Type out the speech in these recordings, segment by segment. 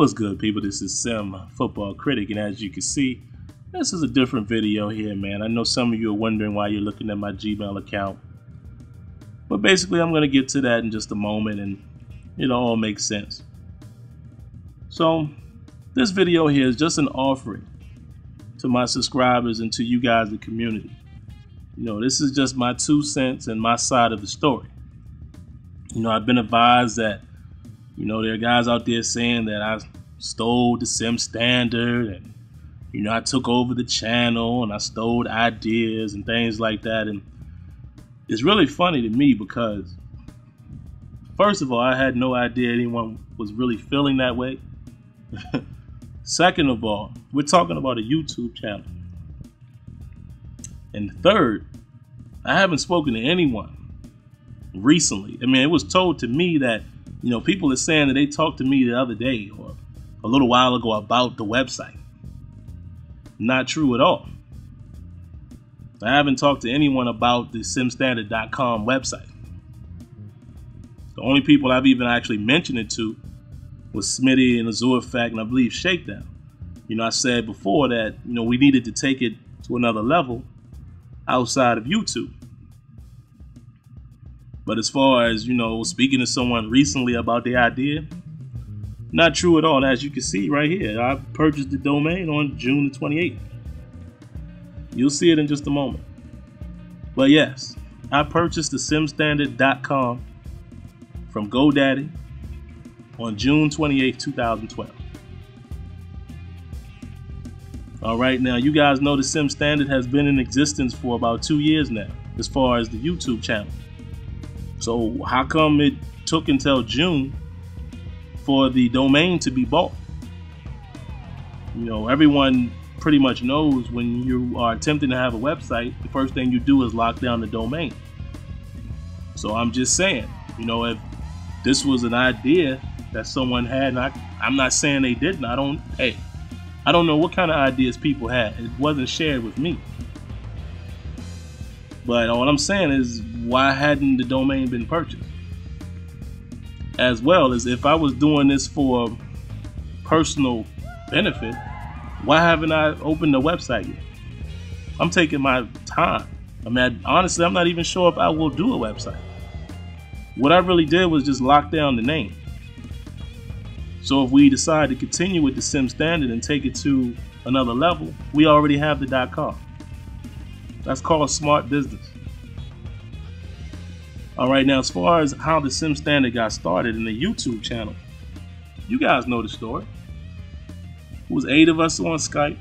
What's good, people? This is Sim, football critic, and as you can see, this is a different video here, man. I know some of you are wondering why you're looking at my Gmail account. But basically, I'm going to get to that in just a moment, and it all makes sense. So, this video here is just an offering to my subscribers and to you guys, the community. You know, this is just my two cents and my side of the story. You know, I've been advised that, you know, there are guys out there saying that I stole the Sim Standard and, you know, I took over the channel and I stole ideas and things like that. And it's really funny to me because, first of all, I had no idea anyone was really feeling that way. Second of all, we're talking about a YouTube channel. And third, I haven't spoken to anyone recently. I mean, it was told to me that, you know, people are saying that they talked to me the other day or a little while ago about the website. Not true at all. I haven't talked to anyone about the simstandard.com website. The only people I've even actually mentioned it to was Smitty and Azure Effect and I believe Shakedown. You know, I said before that, you know, we needed to take it to another level outside of YouTube. But as far as, you know, speaking to someone recently about the idea, not true at all. As you can see right here, I purchased the domain on June the 28th. You'll see it in just a moment. But yes, I purchased the simstandard.com from GoDaddy on June 28, 2012. All right, now you guys know the Sim Standard has been in existence for about two years now, as far as the YouTube channel. So how come it took until June for the domain to be bought? You know, everyone pretty much knows when you are attempting to have a website, the first thing you do is lock down the domain. So I'm just saying, you know, if this was an idea that someone had, and I, I'm not saying they didn't. I don't. Hey, I don't know what kind of ideas people had. It wasn't shared with me. But all I'm saying is, why hadn't the domain been purchased? As well as if I was doing this for personal benefit, why haven't I opened the website yet? I'm taking my time. I mean, honestly, I'm not even sure if I will do a website. What I really did was just lock down the name. So if we decide to continue with the sim standard and take it to another level, we already have the .com. That's called smart business. All right, now as far as how the sim standard got started in the YouTube channel, you guys know the story. It was eight of us on Skype.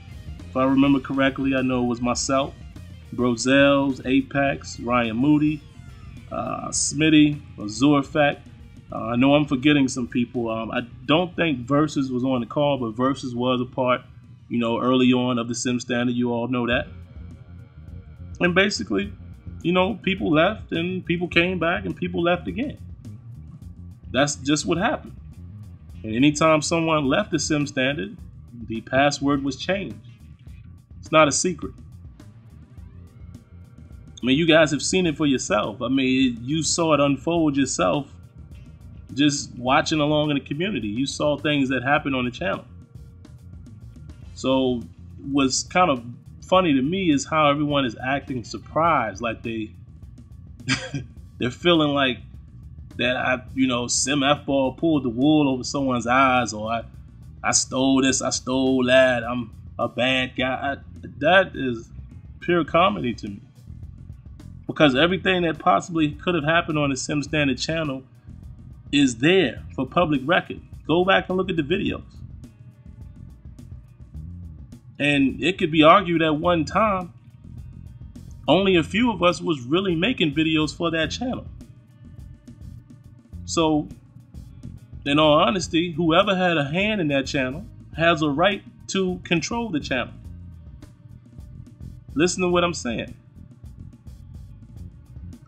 If I remember correctly, I know it was myself, Brozels, Apex, Ryan Moody, uh, Smitty, Azure Effect, uh, I know I'm forgetting some people. Um, I don't think Versus was on the call, but Versus was a part, you know, early on of the Sim Standard. You all know that. And basically, you know, people left and people came back and people left again. That's just what happened. And anytime someone left the Sim Standard, the password was changed. It's not a secret. I mean, you guys have seen it for yourself. I mean, you saw it unfold yourself just watching along in the community. You saw things that happened on the channel. So what's kind of funny to me is how everyone is acting surprised, like they they're feeling like that I, you know, Sim F ball pulled the wool over someone's eyes, or I, I stole this, I stole that, I'm a bad guy. I, that is pure comedy to me. Because everything that possibly could have happened on the Sim Standard channel is there for public record. Go back and look at the videos. And it could be argued at one time, only a few of us was really making videos for that channel. So, in all honesty, whoever had a hand in that channel has a right to control the channel. Listen to what I'm saying.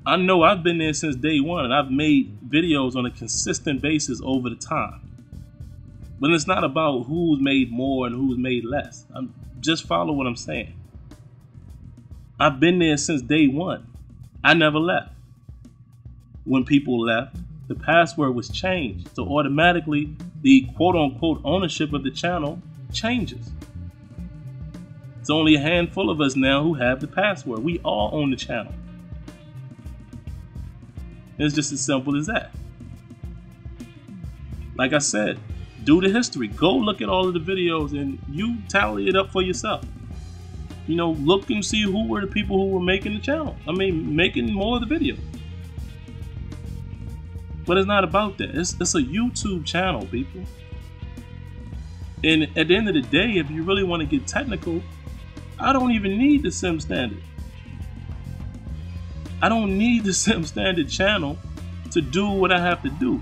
I know I've been there since day one and I've made videos on a consistent basis over the time. But it's not about who's made more and who's made less. I'm just follow what I'm saying. I've been there since day one. I never left. When people left, the password was changed. So automatically the quote unquote ownership of the channel changes. It's only a handful of us now who have the password. We all own the channel. It's just as simple as that. Like I said, do the history. Go look at all of the videos and you tally it up for yourself. You know, look and see who were the people who were making the channel. I mean, making more of the videos. But it's not about that. It's, it's a YouTube channel, people. And at the end of the day, if you really want to get technical, I don't even need the Sim Standard. I don't need the Sim Standard channel to do what I have to do.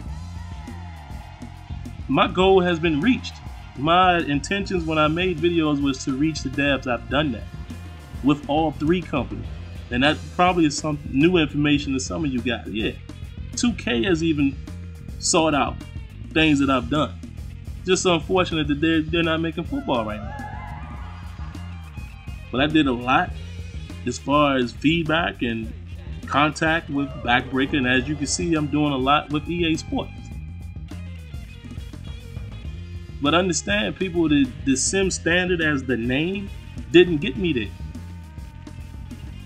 My goal has been reached. My intentions when I made videos was to reach the devs. I've done that with all three companies. And that probably is some new information to some of you guys. Yeah. 2K has even sought out things that I've done. Just unfortunate that they're, they're not making football right now. But I did a lot as far as feedback and contact with Backbreaker. And as you can see, I'm doing a lot with EA Sports. But understand, people, the, the Sim Standard as the name didn't get me there.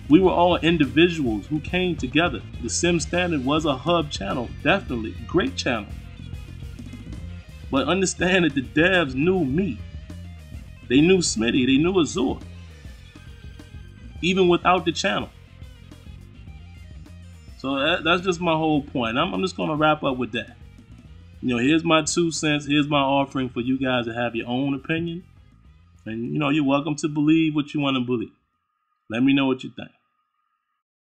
We were all individuals who came together. The Sim Standard was a hub channel, definitely. Great channel. But understand that the devs knew me. They knew Smitty, they knew Azure. Even without the channel. So that, that's just my whole point. I'm, I'm just going to wrap up with that. You know, here's my two cents. Here's my offering for you guys to have your own opinion. And, you know, you're welcome to believe what you want to believe. Let me know what you think.